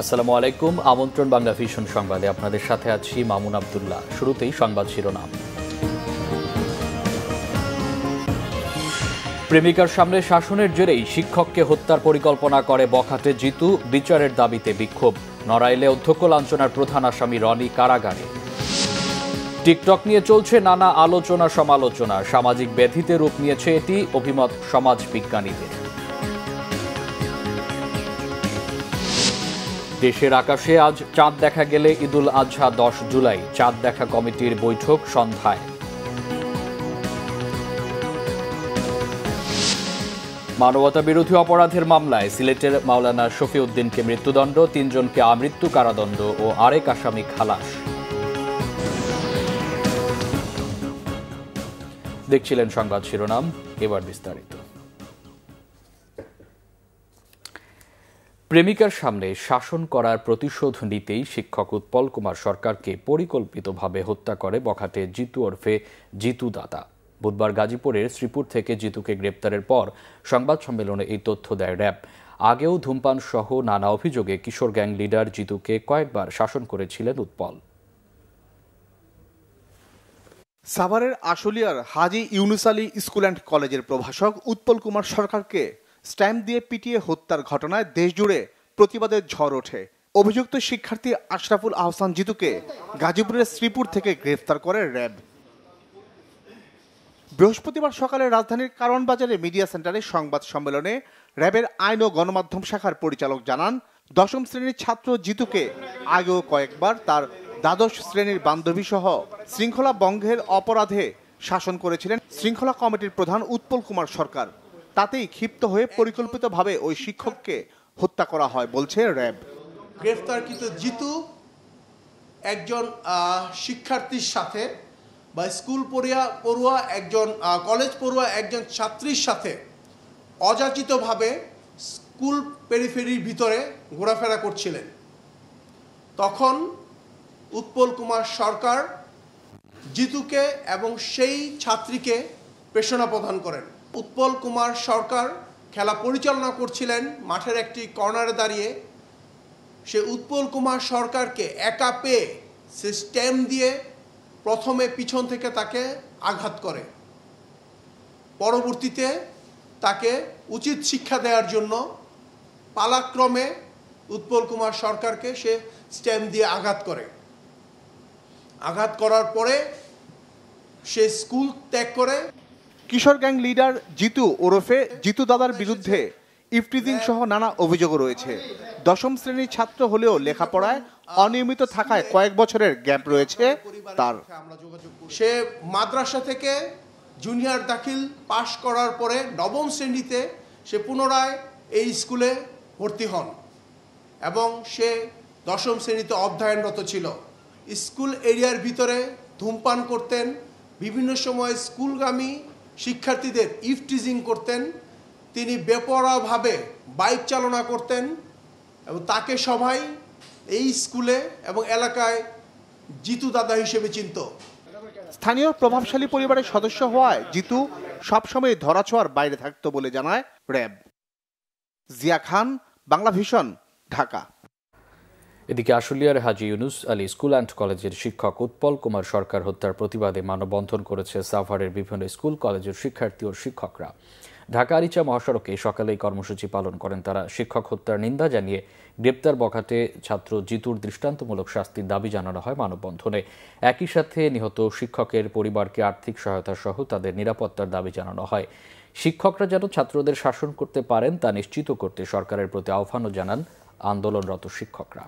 আসসালামু আলাইকুম, আমন্ত্রণ বাংলা ভিশন সংবাদে। আপনাদের সাথে আছি মামুন আবদুল্লাহ। শুরুতেই সংবাদ শিরোনাম। প্রেমিকার সামনে শাসনের জেরেই শিক্ষককে হত্যার পরিকল্পনা করে বখাটে জিতু, বিচারের দাবিতে বিক্ষোভ। নড়াইলে অধ্যক্ষ লাঞ্ছনার প্রধান আসামি রনি কারাগারে। টিকটক নিয়ে চলছে নানা আলোচনা সমালোচনা সামাজিক ব্যাধিতে রূপ নিয়েছে এটি, অভিমত সমাজ বিজ্ঞানীদের। দেশের আকাশে আজ চাঁদ দেখা গেলে ঈদুল আজহা দশ জুলাই। চাঁদ দেখা কমিটির বৈঠক সন্ধ্যায়। মানবতা বিরোধী অপরাধের মামলায় সিলেটের মাওলানা শফিউদ্দিনকে মৃত্যুদণ্ড, তিনজনকে আমৃত্যু কারাদণ্ড ও আরেক আসামি খালাস। দেখছিলেন সংবাদ শিরোনাম, এবার বিস্তারিত। প্রেমিকার সামনে শাসন করার প্রতিশোধ নিতেই শিক্ষক উৎপল কুমার সরকারকে পরিকল্পিতভাবে হত্যা করে বখাটে জিতু ওরফে জিতু দাতা। বুধবার গাজীপুরের শ্রীপুর থেকে জিতুকে গ্রেপ্তারের পর সংবাদ সম্মেলনে এই তথ্য দেয় র্যাব। আগেও ধূমপান সহ নানা অভিযোগে কিশোর গ্যাং লিডার জিতুকে কয়েকবার শাসন করেছিলেন উৎপল। সাভারের আশুলিয়ার হাজি ইউনুস আলী স্কুল অ্যান্ড কলেজের প্রভাষক উৎপল কুমার সরকারকে স্ট্যাম্প দিয়ে পিটিয়ে হত্যার ঘটনায় দেশজুড়ে প্রতিবাদের ঝড় ওঠে। অভিযুক্ত শিক্ষার্থী আশরাফুল আহসান জিতুকে গাজীপুরের শ্রীপুর থেকে গ্রেফতার করে র্যাব। বৃহস্পতিবার সকালে রাজধানীর কারণ বাজারে মিডিয়া সেন্টারে সংবাদ সম্মেলনে র্যাবের আইন ও গণমাধ্যম শাখার পরিচালক জানান, দশম শ্রেণির ছাত্র জিতুকে আগেও কয়েকবার তার দ্বাদশ শ্রেণির বান্ধবী সহ শৃঙ্খলা বঙ্গের অপরাধে শাসন করেছিলেন শৃঙ্খলা কমিটির প্রধান উৎপল কুমার সরকার। তাতেই ক্ষিপ্ত হয়ে পরিকল্পিতভাবে ওই শিক্ষককে হত্যা করা হয় বলছে র্যাব। গ্রেফতারকৃত জিতু একজন শিক্ষার্থীর সাথে বা স্কুল পড়িয়া পড়ুয়া একজন কলেজ পড়ুয়া একজন ছাত্রীর সাথে অযাচিতভাবে স্কুল পেরিফেরির ভিতরে ঘোরাফেরা করছিলেন। তখন উৎপল কুমার সরকার জিতুকে এবং সেই ছাত্রীকে পেশনা প্রদান করেন। উৎপল কুমার সরকার খেলা পরিচালনা করছিলেন মাঠের একটি কর্নারে দাঁড়িয়ে। সে উৎপল কুমার সরকারকে একা পেয়ে সে স্ট্যাম্প দিয়ে প্রথমে পিছন থেকে তাকে আঘাত করে। পরবর্তীতে তাকে উচিত শিক্ষা দেওয়ার জন্য পালাক্রমে উৎপল কুমার সরকারকে সে স্ট্যাম্প দিয়ে আঘাত করে। আঘাত করার পরে সে স্কুল ত্যাগ করে। কিশোর গ্যাং লিডার জিতু ওরফে জিতু দাদার বিরুদ্ধে ইফটিজিং সহ নানা অভিযোগ রয়েছে। দশম শ্রেণির ছাত্র হলেও লেখাপড়ায় অনিয়মিত থাকায় কয়েক বছরের গ্যাপ রয়েছে তার। সে মাদ্রাসা থেকে জুনিয়র দাখিল পাশ করার পরে নবম শ্রেণীতে সে পুনরায় এই স্কুলে ভর্তি হন এবং সে দশম শ্রেণীতে অধ্যয়নরত ছিল। স্কুল এরিয়ার ভিতরে ধূমপান করতেন, বিভিন্ন সময় স্কুলগামী শিক্ষার্থীদের ইফটিজিং করতেন, তিনি বেপরোয়াভাবে বাইক চালনা করতেন এবং তাকে সবাই এই স্কুলে এবং এলাকায় জিতু দাদা হিসেবে চিনত। স্থানীয় প্রভাবশালী পরিবারের সদস্য হওয়ায় জিতু সবসময় ধরাছোঁয়ার বাইরে থাকতো বলে জানায় র্যাব। জিয়া খান, বাংলা ভিশন, ঢাকা। এদিকে আশুলিয়ার হাজি ইউনুস আলী স্কুল অ্যান্ড কলেজের শিক্ষক উৎপল কুমার সরকার হত্যার প্রতিবাদে মানববন্ধন করেছে সাভারের বিভিন্ন স্কুল, কলেজের শিক্ষার্থী ও শিক্ষকরা। ঢাকা আরিচা মহাসড়কে সকালে এই কর্মসূচি পালন করেন তারা। শিক্ষক হত্যার নিন্দা জানিয়ে গ্রেপ্তার বখাটে ছাত্র জিতুর দৃষ্টান্তমূলক শাস্তির দাবি জানানো হয় মানববন্ধনে। একই সাথে নিহত শিক্ষকের পরিবারকে আর্থিক সহায়তা সহ তাদের নিরাপত্তার দাবি জানানো হয়। শিক্ষকরা যেন ছাত্রদের শাসন করতে পারেন তা নিশ্চিত করতে সরকারের প্রতি আহ্বানও জানান আন্দোলনরত শিক্ষকরা।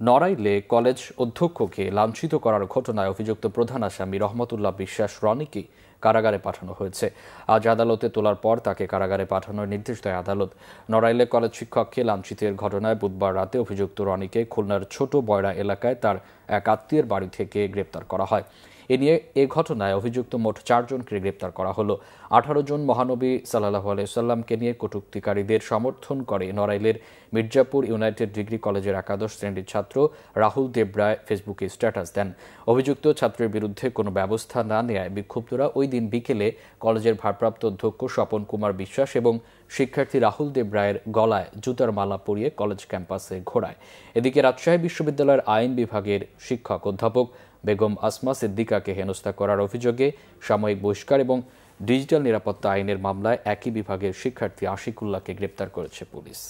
নড়াইলে কলেজ অধ্যক্ষকে লাঞ্ছিত করার ঘটনায় অভিযুক্ত প্রধান আসামি রহমতুল্লাহ বিশ্বাস রনিকে কারাগারে পাঠানো হয়েছে। আজ আদালতে তোলার পর তাকে কারাগারে পাঠানোর নির্দেশ দেয় আদালত। নড়াইলে কলেজ শিক্ষককে লাঞ্ছিতের ঘটনায় বুধবার রাতে অভিযুক্ত রনিকে খুলনার ছোট বয়রা এলাকায় তার এক আত্মীয়ের বাড়ি থেকে গ্রেপ্তার করা হয়। এ নিয়ে এ ঘটনায় অভিযুক্ত মোট চারজনকে গ্রেপ্তার করা হলো। আঠারো জন মহানবী সাল্লাহ আলাইসাল্লামকে নিয়ে কটুক্তিকারীদের সমর্থন করে নড়াইলের মির্জাপুর ইউনাইটেড ডিগ্রি কলেজের একাদশ শ্রেণির ছাত্র রাহুল দেবরায় ফেসবুকে স্ট্যাটাস দেন। অভিযুক্ত ছাত্রের বিরুদ্ধে কোনো ব্যবস্থা না নেয় বিক্ষুব্ধরা ওই দিন বিকেলে কলেজের ভারপ্রাপ্ত অধ্যক্ষ স্বপন কুমার বিশ্বাস এবং শিক্ষার্থী রাহুল দেবরায়ের গলায় জুতার মালা পরিয়ে কলেজ ক্যাম্পাসে ঘোরায়। এদিকে রাজশাহী বিশ্ববিদ্যালয়ের আইন বিভাগের শিক্ষক অধ্যাপক বেগম আসমা সিদ্দিকাকে হেনস্থা করার অভিযোগে সাময়িক বহিষ্কার এবং ডিজিটাল নিরাপত্তা আইনের মামলায় একই বিভাগের শিক্ষার্থী আশিকুল্লাহকে গ্রেপ্তার করেছে পুলিশ।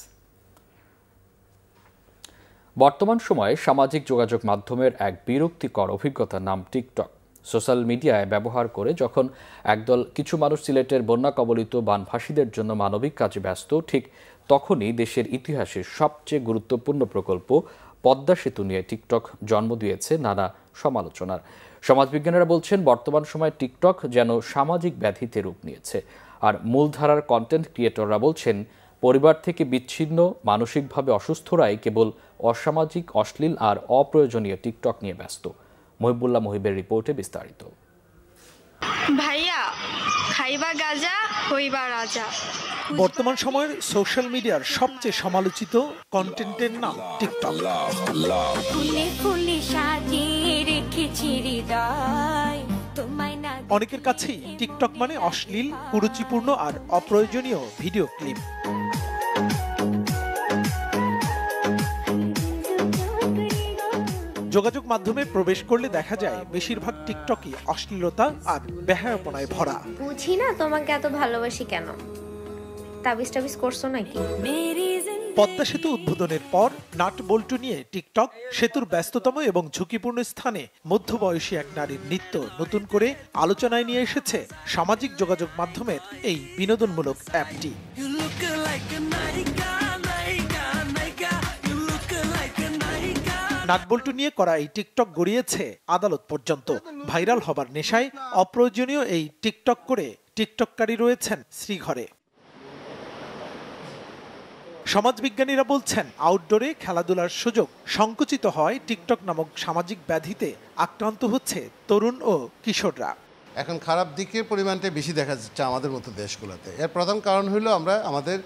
বর্তমান সময়ে সামাজিক যোগাযোগ মাধ্যমের এক বিরক্তিকর অভিজ্ঞতার নাম টিকটক। সোশ্যাল মিডিয়ায় ব্যবহার করে যখন একদল কিছু মানুষ সিলেটের বন্যা কবলিত বানভাসীদের জন্য মানবিক কাজে ব্যস্ত, ঠিক তখনই দেশের ইতিহাসের সবচেয়ে গুরুত্বপূর্ণ প্রকল্প পদ্মা সেতু নিয়ে টিকটক জন্ম দিয়েছে নানা সমালোচনার। সমাজবিজ্ঞানীরা বলছেন, বর্তমান সময়ে টিকটক যেন সামাজিক ব্যাধিতে রূপ নিয়েছে। আর মূলধারার কন্টেন্ট ক্রিয়েটররা বলছেন, পরিবার থেকে বিচ্ছিন্ন, মানসিকভাবে অসুস্থরাই কেবল অসামাজিক, অশ্লীল আর অপ্রয়োজনীয় টিকটক নিয়ে ব্যস্ত। মহিবুল্লাহ মহিবের রিপোর্টে বিস্তারিত। ভাইয়া খাইবা গাজা হইবা রাজা। বর্তমান সময়ের সোশ্যাল মিডিয়ার সবচেয়ে সমালোচিত কন্টেন্টের নাম টিকটক অনেকের কাছেই টিকটক মানে অশ্লীল কুরুচিপূর্ণ আর অপ্রয়োজনীয় ভিডিও ক্লিপ যোগাযোগ মাধ্যমে প্রবেশ করলে দেখা যায় বেশিরভাগ টিকটকই অশ্লীলতা আর বেহায়াপনায় ভরা। বুঝি না তোমাকে এত ভালোবাসি কেন? তাবিজ টাবিজ করছ নাকি? পদ্মা সেতু উদ্বোধনের পর নাট বল্টু নিয়ে টিকটক সেতুর ব্যস্ততম এবং ঝুঁকিপূর্ণ স্থানে মধ্যবয়সী এক নারীর নৃত্য নতুন করে আলোচনায় নিয়ে এসেছে সামাজিক যোগাযোগ মাধ্যমের এই বিনোদনমূলক অ্যাপটি। নাটবল্টু নিয়ে করা এই টিকটক গড়িয়েছে আদালত পর্যন্ত। ভাইরাল হবার নেশায় অপ্রয়োজনীয় এই টিকটক করে টিকটককারী রয়েছেন শ্রীঘরে। সমাজবিজ্ঞানীরা বলছেন, আউটডোরে খেলাধুলার সুযোগ সংকুচিত হয় টিকটক নামক সামাজিক ব্যাধিতে আক্রান্ত হচ্ছে তরুণ ও কিশোররা। এখন খারাপ দিকের পরিমাণটা বেশি দেখা যাচ্ছে আমাদের মতো দেশগুলোতে। এর প্রধান কারণ হলো আমরা, আমাদের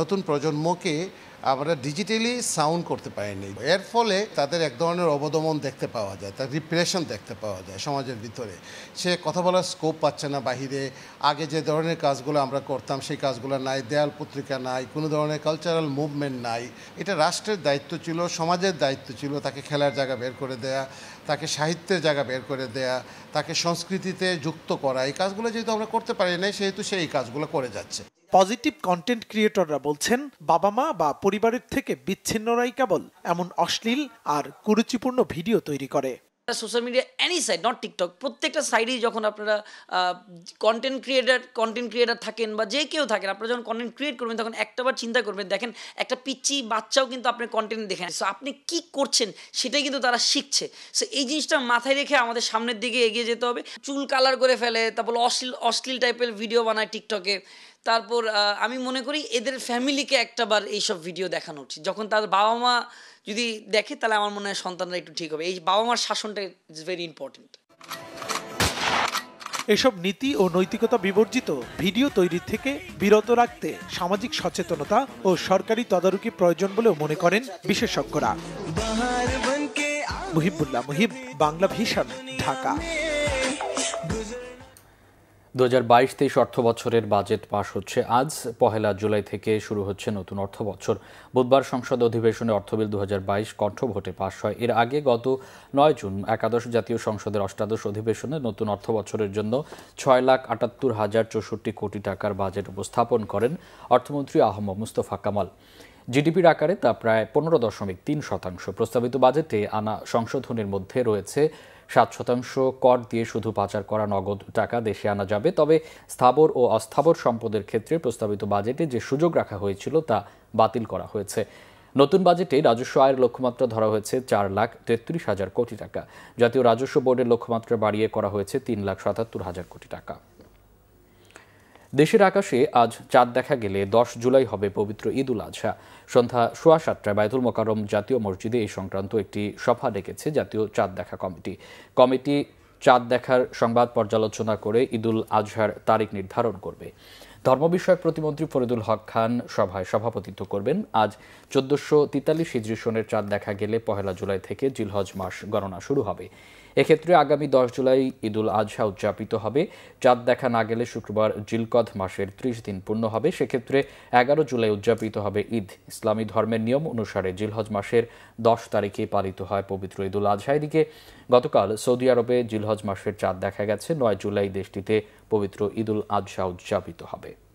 নতুন প্রজন্মকে আমরা ডিজিটালি সাউন্ড করতে পারিনি। এর ফলে তাদের এক ধরনের অবদমন দেখতে পাওয়া যায়, তার রিপ্রেশন দেখতে পাওয়া যায় সমাজের ভিতরে। সে কথা বলার স্কোপ পাচ্ছে না বাহিরে। আগে যে ধরনের কাজগুলো আমরা করতাম, সেই কাজগুলো নাই, দেয়াল পত্রিকা নাই, কোনো ধরনের কালচারাল মুভমেন্ট নাই। এটা রাষ্ট্রের দায়িত্ব ছিল, সমাজের দায়িত্ব ছিল তাকে খেলার জায়গা বের করে দেয়া। তাকে সাহিত্যের জায়গা বের করে দেয়া, তাকে সংস্কৃতিতে যুক্ত করা, এই কাজগুলো যেহেতু আমরা করতে পারি না সেহেতু সেই কাজগুলো করে যাচ্ছে। পজিটিভ কন্টেন্ট ক্রিয়েটররা বলছেন বাবা মা বা পরিবারের থেকে বিচ্ছিন্নরাই কেবল এমন অশ্লীল আর কুরুচিপূর্ণ ভিডিও তৈরি করে। Social media any site not TikTok প্রত্যেকটা সাইডেই যখন আপনারা কন্টেন্ট ক্রিয়েটার কন্টেন্ট ক্রিয়েটার থাকেন বা যে কেউ থাকেন, আপনারা যখন কন্টেন্ট ক্রিয়েট করবেন, তখন একটাবার চিন্তা করবেন, দেখেন একটা পিচ্ছি বাচ্চাও কিন্তু আপনার কন্টেন্ট দেখেন সো আপনি কি করছেন সেটাই কিন্তু তারা শিখছে। সো এই জিনিসটা মাথায় রেখে আমাদের সামনের দিকে এগিয়ে যেতে হবে। চুল কালার করে ফেলে, তারপর অশ্লীল অশ্লীল টাইপের ভিডিও বানায় টিকটকে তারপর আমি মনে করি এদের ফ্যামিলিকে একটাবার এইসব ভিডিও দেখানো উচিত। যখন তার বাবা মা যদি দেখে, তাহলে আমার মনে হয় সন্তানরা একটু ঠিক হবে। এই বাবা মার শাসনটা ইজ ভেরি ইম্পর্টেন্ট এসব নীতি ও নৈতিকতা বিবর্জিত ভিডিও তৈরি থেকে বিরত রাখতে সামাজিক সচেতনতা ও সরকারি তদারকি প্রয়োজন বলেও মনে করেন বিশেষজ্ঞরা। মুহিবুল্লাহ মুহিব, বাংলা ভিশন, ঢাকা। দু হাজার বাইশ তেইশ অর্থ বছরের বাজেট পাশ হচ্ছে আজ। পহেলা জুলাই থেকে শুরু হচ্ছে নতুন অর্থ বছর বুধবার সংসদ অধিবেশনে অর্থবিল দু হাজার বাইশ কণ্ঠ ভোটে পাশ হয়। এর আগে গত নয় জুন একাদশ জাতীয় সংসদের অষ্টাদশ অধিবেশনে নতুন অর্থ বছরের জন্য ছয় লাখ আটাত্তর হাজার চৌষট্টি কোটি টাকার বাজেট উপস্থাপন করেন অর্থমন্ত্রী আহমদ মুস্তফা কামাল। জিডিপির আকারে তা প্রায় পনেরো দশমিক তিন শতাংশ। প্রস্তাবিত বাজেটে আনা সংশোধনের মধ্যে রয়েছে সাত শতাংশ কর দিয়ে শুধু পাচার করা নগদ টাকা দেশে আনা যাবে, তবে স্থাবর ও অস্থাবর সম্পদের ক্ষেত্রে প্রস্তাবিত বাজেটে যে সুযোগ রাখা হয়েছিল তা বাতিল করা হয়েছে। নতুন বাজেটে রাজস্ব আয়ের লক্ষ্যমাত্রা ধরা হয়েছে চার লাখ তেত্রিশ হাজার কোটি টাকা। জাতীয় রাজস্ব বোর্ডের লক্ষ্যমাত্রা বাড়িয়ে করা হয়েছে তিন লাখ সাতাত্তর হাজার কোটি টাকা। দেশের আকাশে আজ চাঁদ দেখা গেলে দশ জুলাই হবে পবিত্র ঈদ উল আজহা। সন্ধ্যা সোয়া সাতটায় বায়তুল মোকারম জাতীয় মসজিদে এই সংক্রান্ত একটি সভা ডেকেছে জাতীয় চাঁদ দেখা কমিটি। কমিটি চাঁদ দেখার সংবাদ পর্যালোচনা করে ঈদুল আজহার তারিখ নির্ধারণ করবে। ধর্ম বিষয়ক প্রতিমন্ত্রী ফরিদুল হক খান সভায় সভাপতিত্ব করবেন। আজ চোদ্দশো তিতাল্লিশ হিজরি সনের চাঁদ দেখা গেলে পহেলা জুলাই থেকে জিলহজ মাস গণনা শুরু হবে। এক্ষেত্রে আগামী দশ জুলাই ঈদুল আজহা উদযাপিত হবে। চাঁদ দেখা না গেলে শুক্রবার জিলকদ মাসের ত্রিশ দিন পূর্ণ হবে। সেক্ষেত্রে এগারো জুলাই উদযাপিত হবে ঈদ। ইসলামী ধর্মের নিয়ম অনুসারে জিলহজ মাসের দশ তারিখে পালিত হয় পবিত্র ঈদুল আজহা। এদিকে গতকাল সৌদি আরবে জিলহজ মাসের চাঁদ দেখা গেছে। নয় জুলাই দেশটিতে পবিত্র ঈদুল আজহা উদযাপিত হবে।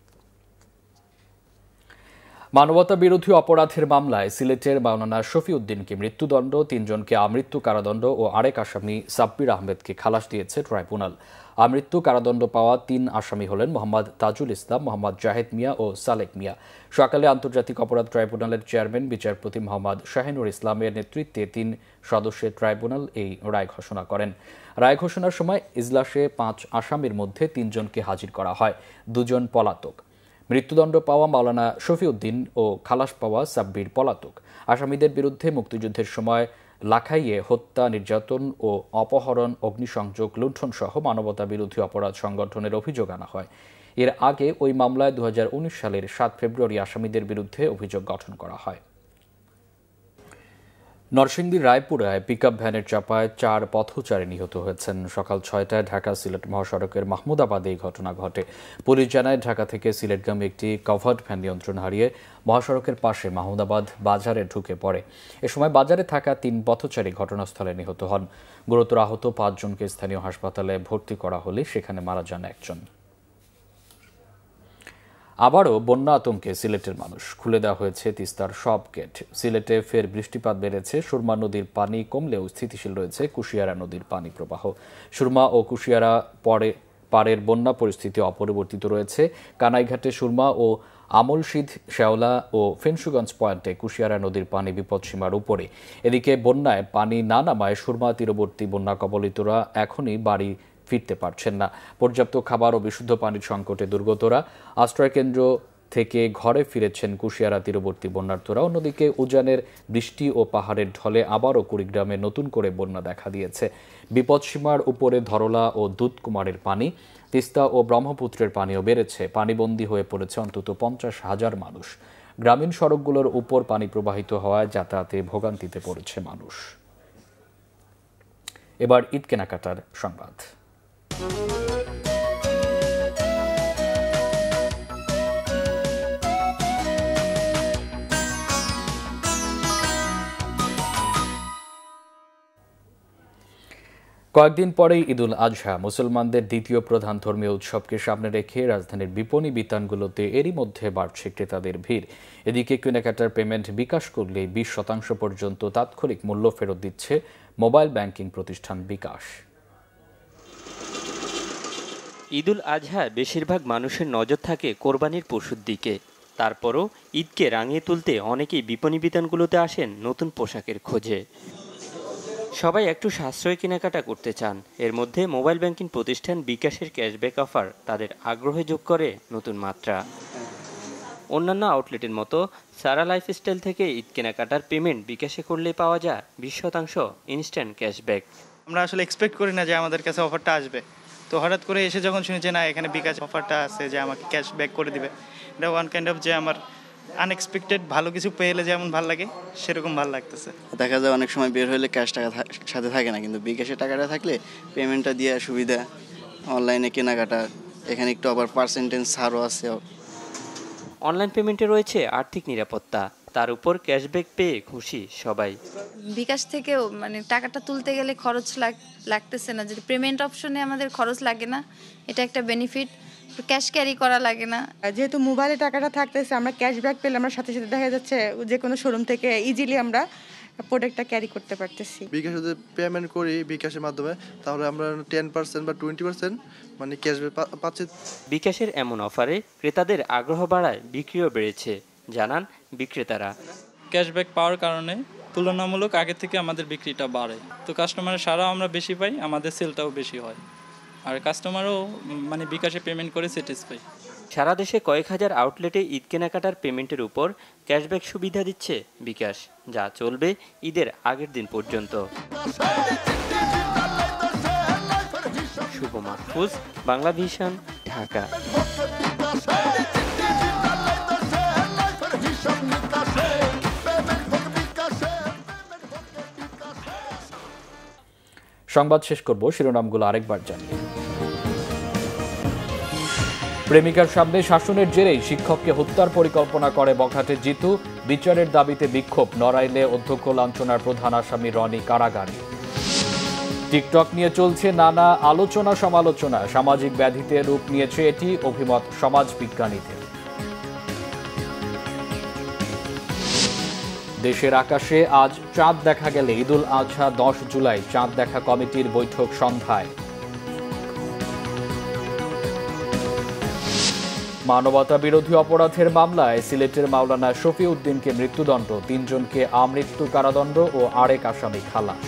মানবতা বিরোধী অপরাধের মামলায় সিলেটের মাওলানা শফিউদ্দিনকে মৃত্যুদণ্ড, তিনজনকে আমৃত্যু কারাদণ্ড ও আরেক আসামি সাব্বির আহমেদকে খালাস দিয়েছে ট্রাইব্যুনাল। আমৃত্যু কারাদণ্ড পাওয়া তিন আসামি হলেন মোহাম্মদ তাজুল ইসলাম, মোহাম্মদ জাহেদ মিয়া ও সালেক মিয়া। সকালে আন্তর্জাতিক অপরাধ ট্রাইব্যুনালের চেয়ারম্যান, বিচারপতি মোহাম্মদ শাহিনুর ইসলামের নেতৃত্বে তিন সদস্যের ট্রাইব্যুনাল এই রায় ঘোষণা করেন। রায় ঘোষণার সময় ইজলাসে পাঁচ আসামির মধ্যে তিনজনকে হাজির করা হয়। দুজন পলাতক। মৃত্যুদণ্ড পাওয়া মাওলানা শফিউদ্দিন ও খালাস পাওয়া সাব্বির পলাতক। আসামিদের বিরুদ্ধে মুক্তিযুদ্ধের সময় লাখাইয়ে হত্যা, নির্যাতন ও অপহরণ, অগ্নিসংযোগ লুণ্ঠন সহ মানবতা বিরোধী অপরাধ সংগঠনের অভিযোগ আনা হয়। এর আগে ওই মামলায় দু হাজার উনিশ সালের সাত ফেব্রুয়ারি আসামিদের বিরুদ্ধে অভিযোগ গঠন করা হয়। নরসিংদীর রায়পুরায় পিকআপ ভ্যানের চাপায় চার পথচারী নিহত হয়েছেন। সকাল ছয়টায় ঢাকা সিলেট মহাসড়কের মাহমুদাবাদে এই ঘটনা ঘটে। পুলিশ জানায়, ঢাকা থেকে সিলেটগামী একটি কভার্ড ভ্যান নিয়ন্ত্রণ হারিয়ে মহাসড়কের পাশে মাহমুদাবাদ বাজারে ঢুকে পড়ে। এ সময় বাজারে থাকা তিন পথচারী ঘটনাস্থলে নিহত হন। গুরুতর আহত পাঁচজনকে স্থানীয় হাসপাতালে ভর্তি করা হলে সেখানে মারা যান একজন। আবারও বন্যা আতঙ্কে সিলেটের মানুষ। খুলে দেওয়া হয়েছে তিস্তার সব গেট। সিলেটে ফের বৃষ্টিপাত বেড়েছে। সুরমা নদীর পানি কমলেও স্থিতিশীল রয়েছে কুশিয়ারা নদীর পানি প্রবাহ। সুরমা ও কুশিয়ারা পরে পাড়ের বন্যা পরিস্থিতি অপরিবর্তিত রয়েছে। কানাইঘাটে সুরমা ও আমলশিদ শেওলা ও ফেনসুগঞ্জ পয়েন্টে কুশিয়ারা নদীর পানি বিপদসীমার উপরে। এদিকে বন্যায় পানি না নামায় সুরমা তীরবর্তী বন্যা কবলিতরা এখনই বাড়ি ফিরতে পারছেন না। পর্যাপ্ত খাবার ও বিশুদ্ধ পানির সংকটে দুর্গতরা আশ্রয়কেন্দ্র থেকে ঘরে ফিরেছেন কুশিয়ারা তীরবর্তী বন্যার্থরা। অন্যদিকে উজানের বৃষ্টি ও পাহাড়ের ঢলে আবারও কুড়িগ্রামে নতুন করে বন্যা দেখা দিয়েছে। বিপদসীমার উপরে ধরলা ও দুধকুমারের পানি, তিস্তা ও ব্রহ্মপুত্রের পানিও বেড়েছে। পানিবন্দী হয়ে পড়েছে অন্তত পঞ্চাশ হাজার মানুষ। গ্রামীণ সড়কগুলোর উপর পানি প্রবাহিত হওয়ায় যাতায়াতে ভোগান্তিতে পড়েছে মানুষ। এবার ঈদ কেনাকাটার সংবাদ। কয়েকদিন পরেই ঈদুল আজহা। মুসলমানদের দ্বিতীয় প্রধান ধর্মীয় উৎসবকে সামনে রেখে রাজধানীর বিপণী বিতানগুলোতে এরই মধ্যে বাড়ছে ক্রেতাদের ভিড়। এদিকে কেনাকাটার পেমেন্ট বিকাশ করলে বিশ শতাংশ পর্যন্ত তাৎক্ষণিক মূল্য ফেরত দিচ্ছে মোবাইল ব্যাংকিং প্রতিষ্ঠান বিকাশ। ঈদুল আজহায় বেশিরভাগ মানুষের নজর থাকে কোরবানির পশুর দিকে। তারপরও ঈদকে রাঙিয়ে তুলতে অনেকেই বিপণী বিতানগুলোতে আসেন নতুন পোশাকের খোঁজে। সবাই একটু সাশ্রয় কেনাকাটা করতে চান। এর মধ্যে মোবাইল ব্যাংকিং প্রতিষ্ঠান বিকাশের ক্যাশব্যাক অফার তাদের আগ্রহে যোগ করে নতুন মাত্রা। অন্যান্য আউটলেটের মতো সারা লাইফস্টাইল থেকে ঈদ কেনাকাটার পেমেন্ট বিকাশে করলে পাওয়া যায় বিশ শতাংশ ইনস্ট্যান্ট ক্যাশব্যাক। আমরা আসলে এক্সপেক্ট করি না যে আমাদের কাছে অফারটা আসবে। তো হঠাৎ করে এসে যখন শুনেছি না এখানে বিকাশ অফারটা আছে যে আমাকে ক্যাশ ব্যাক করে দিবে এটা ওয়ান কাইন্ড অফ যে আমার আনএক্সপেক্টেড ভালো কিছু পেলে যেমন ভালো লাগে সেরকম ভালো লাগতেছে। দেখা যায় অনেক সময় বের হলে ক্যাশ টাকা সাথে থাকে না কিন্তু বিকাশের টাকাটা থাকলে পেমেন্টটা দেওয়ার সুবিধা অনলাইনে কেনাকাটা এখানে একটু আবার পার্সেন্টেজ ছাড়ও আছে। অনলাইন পেমেন্টে রয়েছে আর্থিক নিরাপত্তা। তার উপর ক্যাশব্যাক পেয়ে খুশি সবাই। বিকাশ থেকেও মানে টাকাটা তুলতে গেলে খরচ লাগতেছে না। যদি পেমেন্ট অপশনে আমাদের খরচ লাগে না এটা একটা বেনিফিট ক্যাশ ক্যারি করা লাগে না। যেহেতু মোবাইলে টাকাটা থাকতেছে আমরা ক্যাশব্যাক পেলে আমরা সাথে সাথে দেখা যাচ্ছে যে কোনো শোরুম থেকে ইজিলি আমরা প্রোডাক্টটা ক্যারি করতে পারতেছি। বিকাশে যদি পেমেন্ট করি বিকাশের মাধ্যমে তাহলে আমরা টেন পার্সেন্ট বা টোয়েন্টি পার্সেন্ট মানে ক্যাশব্যাক পাচ্ছি। বিকাশের এমন অফারে ক্রেতাদের আগ্রহ বাড়ায় বিক্রিও বেড়েছে। জানান বিক্রেতারা। ক্যাশব্যাক পাওয়ার কারণে তুলনামূলক আগে থেকে আমাদের বিক্রিটা বাড়ে। তো কাস্টমারের সারাও আমরা বেশি পাই আমাদের সেলটাও বেশি হয়। আর কাস্টমারও মানে বিকাশে পেমেন্ট করে স্যাটিসফাই সারা দেশে কয়েক হাজার আউটলেটে ঈদ কেনাকাটার পেমেন্টের উপর ক্যাশব্যাক সুবিধা দিচ্ছে বিকাশ যা চলবে ঈদের আগের দিন পর্যন্ত। শুভ মাহফুজ বাংলা ভিশন ঢাকা। সংবাদ শেষ করব, শিরোনামগুলো আরেকবার জানিয়ে প্রেমিকার সামনে শাসনের জেরেই শিক্ষককে হত্যার পরিকল্পনা করে বখাটে জিতু। বিচারের দাবিতে বিক্ষোভ, নড়াইলে অধ্যক্ষ লাঞ্ছনার প্রধান আসামি রনি কারাগারে। টিকটক নিয়ে চলছে নানা আলোচনা সমালোচনা সামাজিক ব্যাধিতে রূপ নিয়েছে এটি, অভিমত সমাজ বিজ্ঞানীদের। দেশের আকাশে আজ চাঁদ দেখা গেলে ঈদুল আজহা দশ জুলাই, চাঁদ দেখা কমিটির বৈঠক সন্ধ্যায়। মানবতা বিরোধী অপরাধের মামলায় সিলেটের মাওলানা শফি উদ্দিনকে মৃত্যুদণ্ড, তিনজনকে আমৃত্যু কারাদণ্ড ও আরেক আসামি খালাস।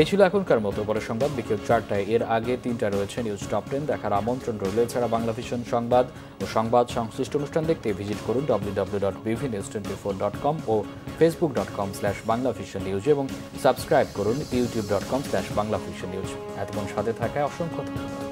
এই ছিল এখনকার মতো। পরে সংবাদ, বিকেল চারটায়। এর আগে তিনটা রয়েছে নিউজ টপ টেন দেখার আমন্ত্রণ রইল। এছাড়া বাংলা ভিশন সংবাদ ও সংবাদ সংশ্লিষ্ট অনুষ্ঠান দেখতে ভিজিট করুন W W dot twenty four dot com ও Facebook dot com slash Bangla Vision news এবং সাবস্ক্রাইব করুন YouTube dot com slash Bangla Vision news এতক্ষণ সাথে থাকায় অসংখ্য ধন্যবাদ।